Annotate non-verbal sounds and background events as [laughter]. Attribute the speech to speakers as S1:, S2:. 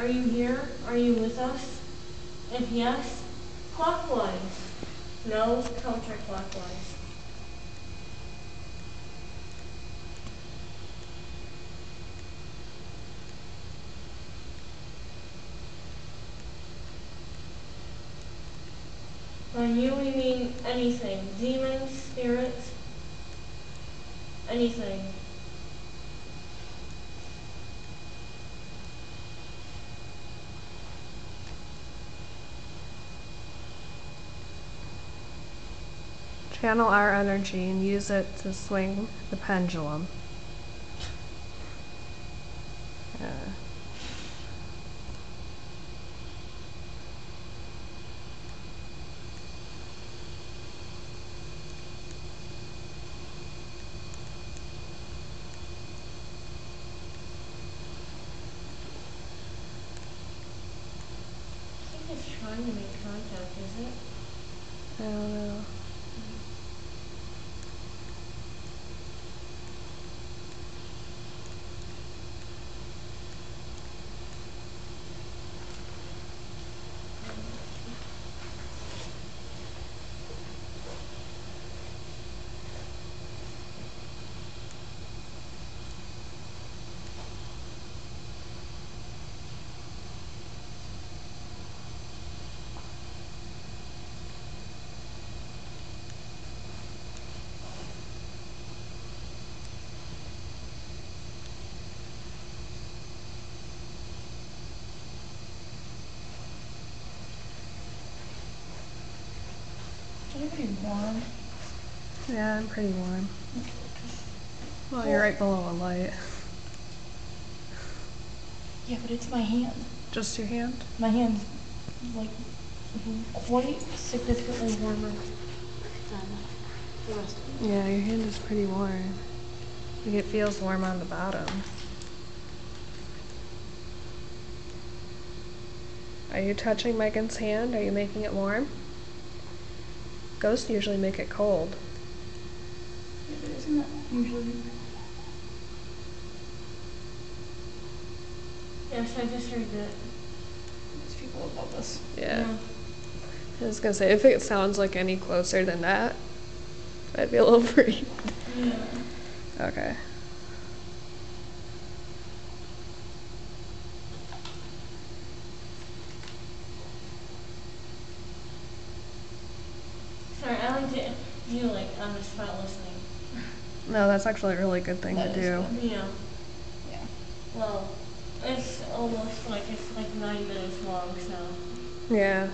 S1: Are you here? Are you with us? If yes, clockwise. No, counterclockwise. By you we mean anything. Demons, spirits, anything.
S2: Channel our energy and use it to swing the pendulum. Yeah.
S1: I think trying to make contact, is it?
S2: I don't know.
S3: Pretty warm?
S2: Yeah, I'm pretty warm. Well, you're right below a light.
S3: Yeah, but it's my hand.
S2: Just your hand?
S3: My hand's like quite significantly warmer than the rest of it.
S2: Yeah, your hand is pretty warm. Like it feels warm on the bottom. Are you touching Megan's hand? Are you making it warm? Ghosts usually make it cold.
S3: Yeah, but isn't that usually?
S1: Yes, I just heard that.
S3: There's people above us.
S2: Yeah. I was gonna say, if it sounds like any closer than that, I'd be a little [laughs] freaked.
S1: Yeah.
S2: Okay.
S1: Sorry, I like to you like on the spot listening.
S2: No, that's actually a really good thing
S3: That
S2: to
S3: is
S2: do.
S3: good.
S1: Yeah.
S3: Yeah.
S1: Well, it's almost like it's like nine minutes long, so.
S2: Yeah.